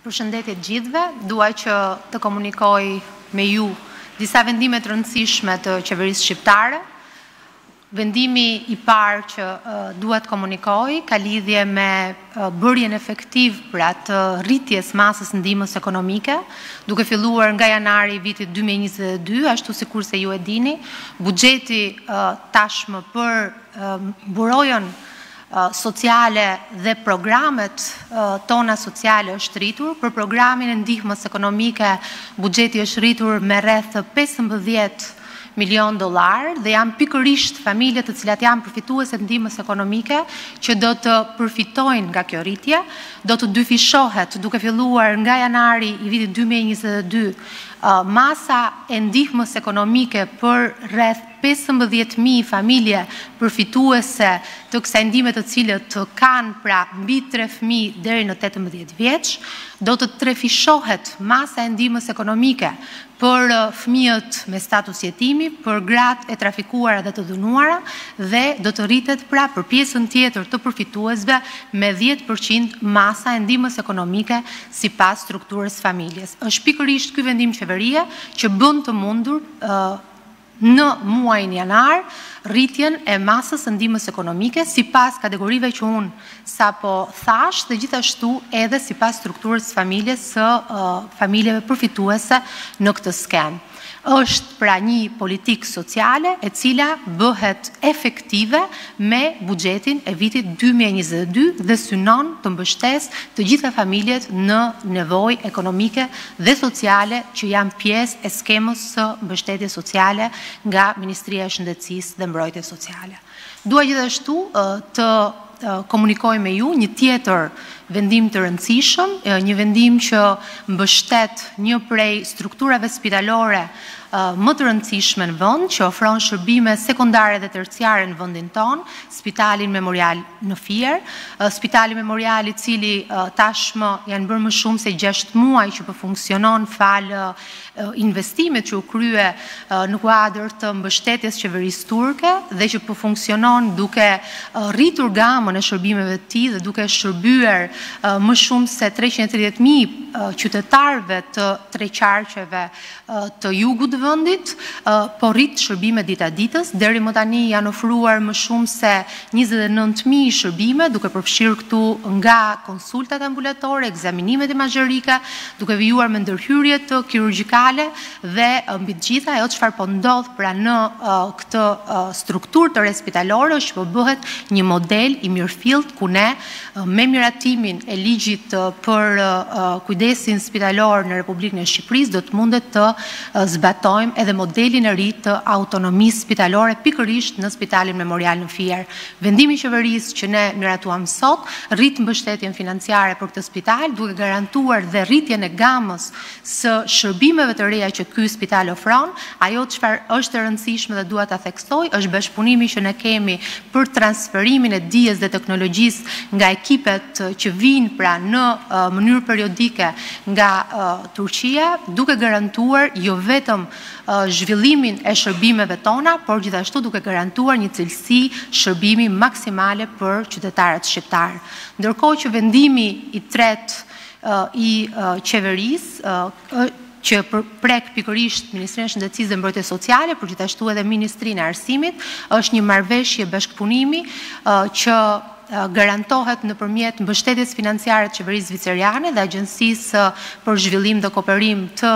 Përshëndetje të gjithëve, dua që të komunikoj me ju disa vendime të rëndësishme të qeverisë shqiptare. Vendimi i parë që uh, dua të komunikoj ka lidhje me uh, bërjen efektiv pra të rritjes masës ndihmës ekonomike, duke filluar nga janari i vitit 2022, ashtu sikurse ju e dini, buxheti uh, tashmë për uh, mbrojtjen sociale dhe programet tona sociale është rritur, për programin e ndihmës ekonomike buxheti është rritur me rreth 15 milion dollar dhe janë pikërisht familjet të cilat janë përfituese të ndihmës ekonomike që do të përfitojnë nga kjo rritje, do të dyfishohet duke filluar nga janari i vitit 2022 masa e ndihmës ekonomike për rreth Pesëmbëdhjetë mijë familje përfituese të kësaj ndihme të cilat kanë pra mbi tre fëmijë deri në tetëmbëdhjetë vjeç, do të trefishohet masa e ndihmës ekonomike për fëmijët me status jetimi, për gratë e trafikuara dhe të dhunuara dhe do të rritet pra për pjesën tjetër të përfituesve me dhjetë për qind masa e ndihmës ekonomike sipas strukturës familjes. Është pikërisht ky vendim qeverie që bën të mundur në muajin janar rritjen e masës së ndihmës ekonomike sipas kategorive që unë sapo thash dhe gjithashtu edhe sipas strukturës së familjes së familjeve përfituese në këtë skemë. Është pra një politikë sociale e cila bëhet efektive me buxhetin e vitit dy mijë e njëzet e dy dhe synon të mbështesë të gjitha familjet në nevojë ekonomike dhe sociale që janë pjesë e skemës së mbështetjes sociale nga Ministria e Shëndetësisë dhe Mbrojtjes Sociale. Dua gjithashtu të komunikoj me ju një tjetër vendim të rëndësishëm, një vendim që mbështet një prej strukturave spitalore më të rëndësishme në vend, që ofron shërbime sekondare dhe terciare në vendin tonë, Spitalin Memorial në Fier. Spitali Memorial i cili tashmë janë bërë më shumë se 6 muaj që po funksionon falë investimit që u krye në kuadër të mbështetjes qeverisë turke dhe që po funksionon duke rritur gamën e shërbimeve të tij dhe duke shërbyer më shumë se 330.000 qytetarëve të tre qarqeve të jugut të vendit, po rrit shërbimet dita ditës. Deri më tani janë ofruar më shumë se njëzet e nëntë mijë shërbime, duke përfshirë këtu nga konsultat ambulatore, ekzaminimet imazherike, duke vijuar me ndërhyrjet kirurgjikale dhe mbi të gjitha ajo çfarë po ndodh pra në këtë strukturë të re spitalore është që po bëhet një model i mirëfilltë ku ne Me miratimin e Ligjit për Kujdesin Spitalor në Republikën e Shqipërisë do të mundet të zbatojmë edhe modelin e ri të autonomisë spitalore pikërisht në Spitalin Memorial në Fier. Vendimi i Qeverisë që ne miratuam sot rrit mbështetjen financiare për këtë spital duke garantuar dhe rritjen e gamës së shërbimeve të reja që ky spital ofron, ajo çfarë është e rëndësishme dhe dua ta theksoj, është bashkëpunimi që ne kemi për transferimin e dijes dhe teknologjisë nga ekipet që vijnë pra në mënyrë periodike nga Turqia, duke garantuar jo vetëm zhvillimin e shërbimeve tona, por gjithashtu duke garantuar një cilësi shërbimi maksimale për qytetarët shqiptarë. Ndërkohë që vendimi i tretë i qeverisë, që prek pikërisht Ministrinë e Shëndetësisë dhe Mbrojtjes Sociale, por gjithashtu edhe Ministrinë e Arsimit, është një marrëveshje bashkëpunimi që garantohet nëpërmjet mbështetjes financiare të qeverisë zviceriane dhe agjencisë për zhvillim dhe kooperim të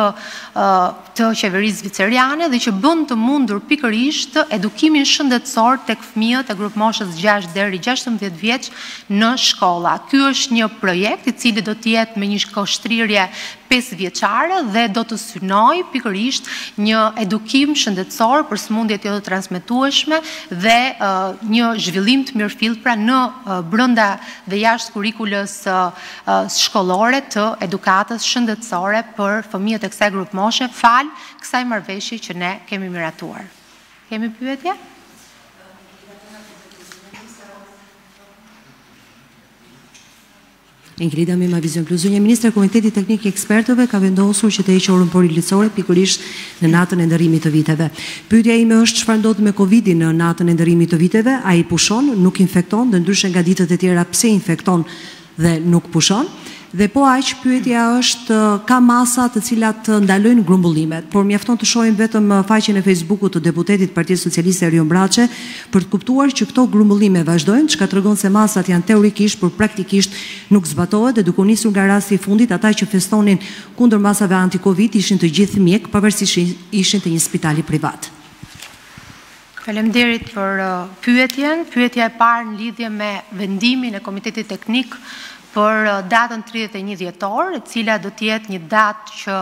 të qeverisë zviceriane dhe që bën të mundur pikërisht edukimin shëndetësor tek fëmijët e grupmoshës gjashtë deri gjashtëmbëdhjetë vjeç në shkolla. Ky është një projekt i cili do të jetë me një kohështrirje pesë vjeçare dhe do të synojë pikërisht një edukim shëndetësor për sëmundjet jo të transmetueshme dhe një zhvillim të mirëfilltë pra në brenda dhe jashtë kurrikulës shkollore të edukatës shëndetësore për fëmijët e kësaj grupmoshe falë kësaj marrëveshje që ne kemi miratuar. Kemi pyetje? Ingrida Mema, Vizion Plus. Zonja Ministre, Komiteti Teknik i Ekspertëve ka vendosur që të heqë orën policore pikërisht në natën e ndërrimit të viteve. Pyetja ime është çfarë ndodh me Covid-in në natën e ndërrimit të viteve? Ai pushon, nuk infekton dhe ndryshe nga ditët e tjera pse infekton? dhe nuk pushon, dhe po aq pyetja është ka masa të cilat ndalojnë grumbullimet, por mjafton të shohim vetëm faqen e Fejsbukut të deputetit të Partisë Socialiste Erion Braçe për të kuptuar që këto grumbullime vazhdojnë, çka tregon se masat janë teorikisht, por praktikisht nuk zbatohet dhe duke u nisur nga rasti i fundit, ata që festonin kundër masave anti-Covid ishin të gjithë mjekë, pavarësisht ishin te një spital privat. Faleminderit për pyetjen. Pyetja e parë në lidhje me vendimin e Komitetit Teknik për datën 31 dhjetor, e cila do të jetë një datë që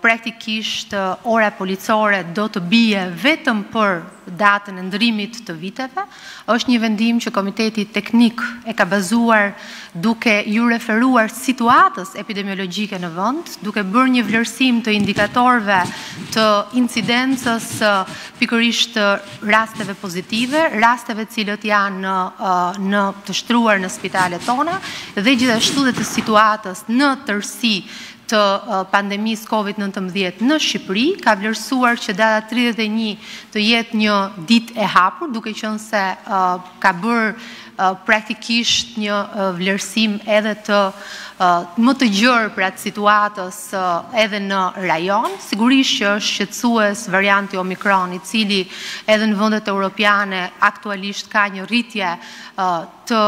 praktikisht ora policore do të bije vetëm për datën e ndërimit të viteve. Është një vendim që Komiteti Teknik e ka bazuar duke iu referuar situatës epidemiologjike në vend, duke bërë një vlerësim të indikatorëve të incidencës pikërisht rasteve pozitive, rasteve të cilët janë në, në të shtruar në spitalet tona dhe gjithashtu dhe të situatës në tërësi të pandemisë COVID-19 në Shqipëri, ka vlerësuar që data 31 të jetë një ditë e hapur, duke qenë se ka bërë praktikisht një vlerësim edhe të më të gjërë pra të situatës edhe në rajon. Sigurisht që është shqetësues varianti Omikron, i cili edhe në vendet europiane aktualisht ka një rritje të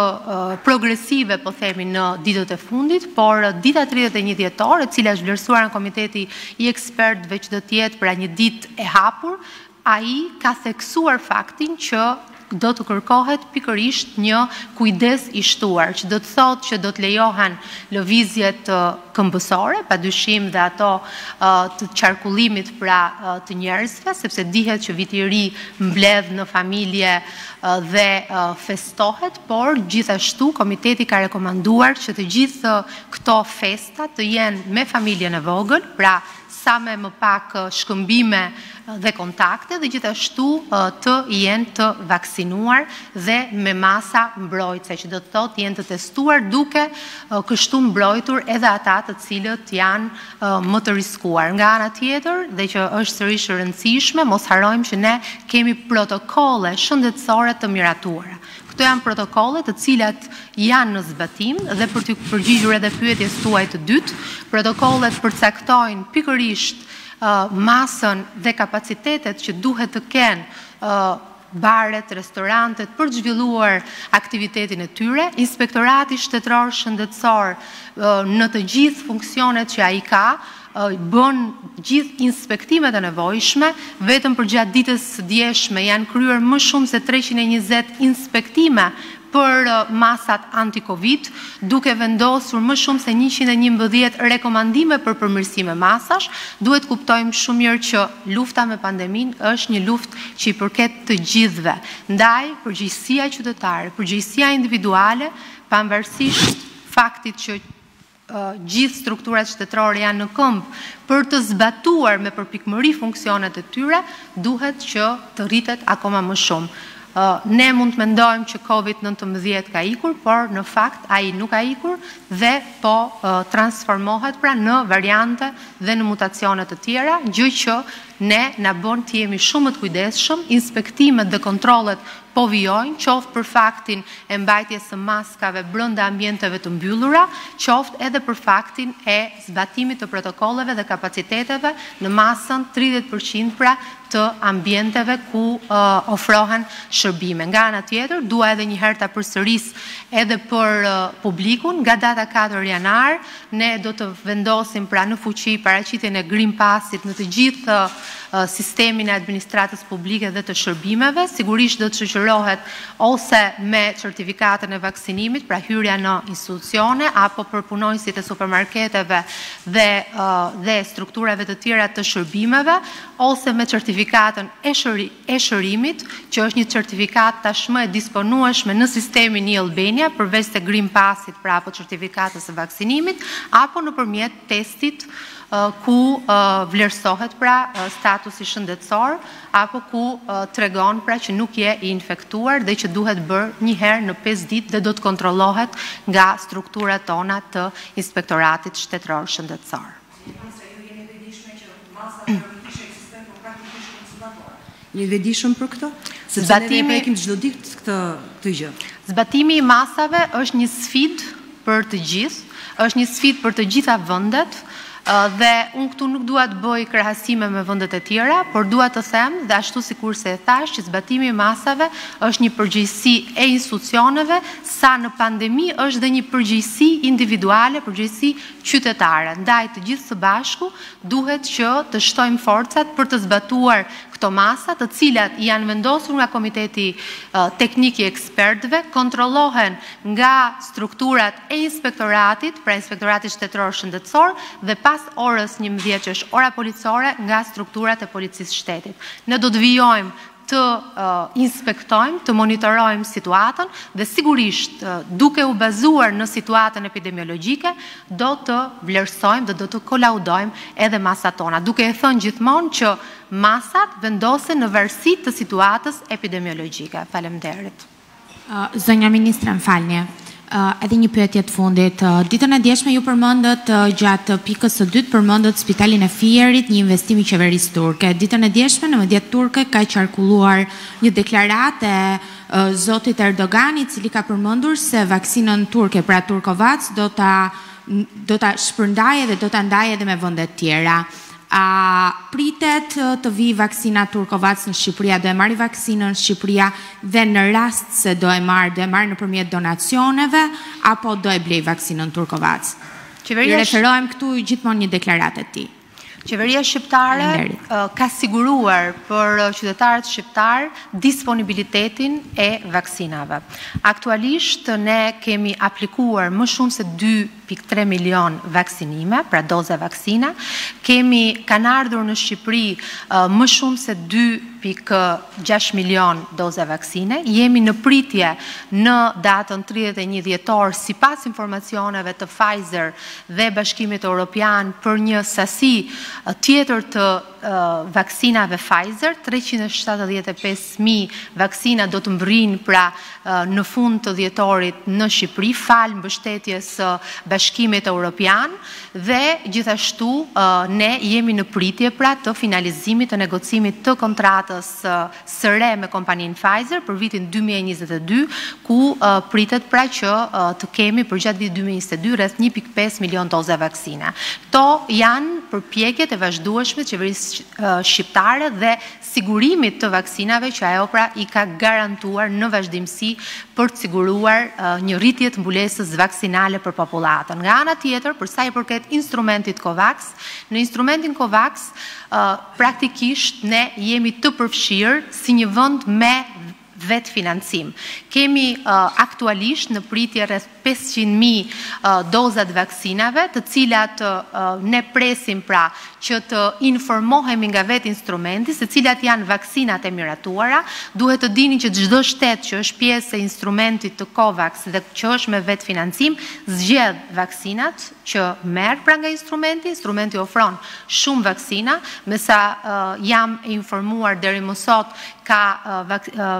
progresive, po themi, në ditët e fundit, por dita 31 dhjetor, e cila është vlerësuar nga komiteti i ekspertëve që do të jetë pra një ditë e hapur, Ai ka theksuar faktin që do të kërkohet pikërisht një kujdes i shtuar, që do të thotë që do të lejohen lëvizjet këmbësore, padyshim dhe ato të qarkullimit pra të njerëzve, sepse dihet që Viti i Ri mbledh në familje dhe festohet, por gjithashtu komiteti ka rekomanduar që të gjithë këto festa të jenë me familjen e vogël, pra sa me më pak shkëmbime dhe kontakte dhe gjithashtu të jenë të vaksinuar dhe me masa mbrojtëse, që do të thotë të jenë të testuar duke kështu mbrojtur edhe ata të cilët janë më të riskuar. Nga ana tjetër, dhe që është sërish e rëndësishme, mos harrojmë që ne kemi protokolle shëndetësore të miratuara. Këto janë protokolle të cilat janë në zbatim dhe për t'iu përgjigjur edhe pyetjes suaj të dytë, protokollet përcaktojnë pikërisht masën dhe kapacitetet që duhet të kenë baret, restorantet për të zhvilluar aktivitetin e tyre. Inspektorati Shtetëror Shëndetësor në të gjithë funksionet që ai ka, bën gjithë inspektimet e nevojshme, vetëm përgjatë ditës së djeshme janë kryer më shumë se treqind e njëzet inspektime për masat anti-Covid, duke vendosur më shumë se njëqind e njëmbëdhjetë rekomandime për përmirësime masash, duhet të kuptojmë shumë mirë që lufta me pandeminë është një luftë që i përket të gjithëve, ndaj përgjegjësia qytetare, përgjegjësia individuale, pavarësisht faktit që. gjithë strukturat shtetërore janë në këmbë për të zbatuar me përpikmëri funksionet e tyre, duhet që të rritet akoma më shumë. Ne mund të mendojmë që Covid nëntëmbëdhjetë ka ikur, por në fakt ai nuk ka ikur dhe po transformohet pra në variante dhe në mutacione të tjera, gjë që ne na bën të jemi shumë më të kujdesshëm, inspektimet dhe kontrollet po vijojnë, qoftë për faktin e mbajtjes së maskave brenda ambienteve të mbyllura, qoftë edhe për faktin e zbatimit të protokolleve dhe kapaciteteve në masën tridhjetë për qind pra të ambienteve ku ofrohen shërbime. Nga ana tjetër, dua edhe një herë ta përsëris edhe për publikun, nga data katër janar, Ne do të vendosim pra në fuqi paraqitjen e Green Pass-it në të gjithë sistemin e administratës publike dhe të shërbimeve. Sigurisht do të shoqërohet ose me certifikatën e vaksinimit, pra hyrja në institucione apo për punonjësit e supermarketeve dhe dhe strukturave të tjera të shërbimeve, ose me certifikatën e shërimit, që është një certifikatë tashmë e disponueshme në sistemin e-Albania, përveç se Green Pass-it, pra apo certifikatës së vaksinimit, apo nëpërmjet testit ku vlerësohet pra statusi shëndetësor apo ku tregon pra që nuk je i infektuar dhe që duhet bërë një herë në pesë ditë dhe do të kontrollohet nga strukturat tona të Inspektoratit Shtetëror Shëndetësor. Zbatimi i masave është një sfidë për të gjithë, është një sfidë për të gjitha vendet dhe unë këtu nuk dua të bëj krahasime me vendet e tjera, por dua të them dhe ashtu sikurse e thashë që zbatimi i masave është një përgjegjësi e institucioneve sa në pandemi është dhe një përgjegjësi individuale, përgjegjësi qytetare. Ndaj të gjithë së bashku duhet që të shtojmë forcat për të zbatuar këto masa, të cilat janë vendosur nga Komiteti Teknik i Ekspertëve, kontrollohen nga strukturat e Inspektoratit, pra Inspektoratit Shtetëror Shëndetësor dhe pas orës njëmbëdhjetë që është ora policore nga strukturat e Policisë së Shtetit. Ne do të vijojmë të inspektojmë, të monitorojmë situatën dhe sigurisht duke u bazuar në situatën epidemiologjike do të vlerësojmë dhe do të kolaudojmë edhe masat tona, duke e thënë gjithmonë që masat vendosen në varësi të situatës epidemiologjike. Faleminderit. Zonja ministre, më falni, edhe një pyetje të fundit. Ditën e djeshme ju përmendët gjatë pikës së dytë përmendët spitalin e Fierit, një investim i qeverisë turke. Ditën e djeshme në mediat turke ka qarkulluar një deklaratë e zotit Erdogan, i cili ka përmendur se vaksinën turke, pra Turkovac, do ta do ta shpërndajë dhe do ta ndajë edhe me vendet tjera. A pritet të vijë vaksina Turkovac në Shqipëri, a do e marrë vaksinën Shqipëria dhe në rast se do e marrë, do e marrë nëpërmjet donacioneve apo do e blejë vaksinën Turkovac? I referohem këtu gjithmonë një deklarate të tij. Qeveria shqiptare ka siguruar për qytetarët shqiptarë disponibilitetin e vaksinave. Aktualisht ne kemi aplikuar më shumë se dy pikë tre milion vaksinime, pra doza vaksine. Kemi kanë ardhur në Shqipëri më shumë se dy pikë gjashtë milion doza vaksine. Jemi në pritje në datën 31 dhjetor sipas informacioneve të Pfizer dhe Bashkimit Europian për një sasi tjetër të vaksinave Pfizer, treqind e shtatëdhjetë e pesë mijë vaksina do të mbërrijnë pra në fund të dhjetorit në Shqipëri falë mbështetjes së Bashkimit Europian dhe gjithashtu ne jemi në pritje pra të finalizimit të negocimit të kontratës së re me kompaninë Pfizer për vitin dy mijë e njëzet e dy, ku pritet pra që të kemi përgjatë vitit dy mijë e njëzet e dy rreth një pikë pesë milionë doza vaksine. Këto janë përpjekjet e vazhdueshme të qeverisë shqiptare dhe sigurimit të vaksinave që ajo pra i ka garantuar në vazhdimësi për të siguruar një rritje të mbulesës vaksinale për popullatën. Nga ana tjetër, për sa i përket instrumentit COVAX, në instrumentin COVAX Praktikisht ne jemi të përfshirë si një vend me vetëfinancim. Kemi aktualisht në pritje rreth pesëqind mijë doza të vaksinave, të cilat ne presim pra që të informohemi nga vetë instrumenti se cilat janë vaksinat e miratuara. Duhet të dini që çdo shtet që është pjesë e instrumentit të COVAX dhe që është me vetëfinancim zgjedh vaksinat, që merr pra nga instrumenti, instrumenti ofron shumë vaksina, me sa jam e informuar deri më sot ka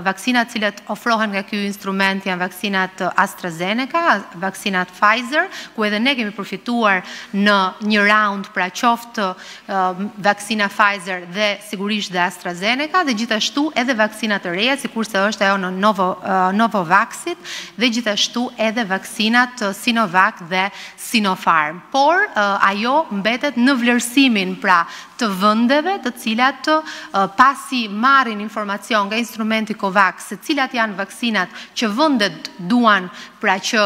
vaksinat të cilat ofrohen nga ky instrument janë vaksinat AstraZeneca, vaksinat Pfizer, ku edhe ne kemi përfituar në një raund, pra qoftë vaksina Pfizer dhe sigurisht dhe AstraZeneca dhe gjithashtu edhe vaksina të reja, sikurse është ajo e Novo, Novavaxit dhe gjithashtu edhe vaksinat Sinovac dhe Sinopharm. Por ajo mbetet në vlerësimin pra të vendeve të cilat pasi marrin informacion nga instrumenti COVAX se cilat janë vaksinat që vendet duan pra që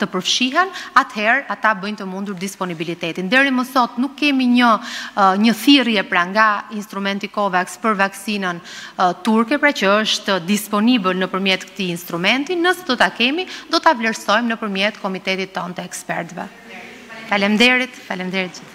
të përfshihen, atëherë ata bëjnë të mundur disponibilitetin. Deri më sot nuk kemi një një thirrje pra nga instrumenti COVAX për vaksinën turke, pra që është disponibël nëpërmjet këtij instrumenti, nëse do ta kemi, do ta vlerësojmë nëpërmjet komitetit tonë të ekspertëve. Faleminderit, faleminderit gjithë.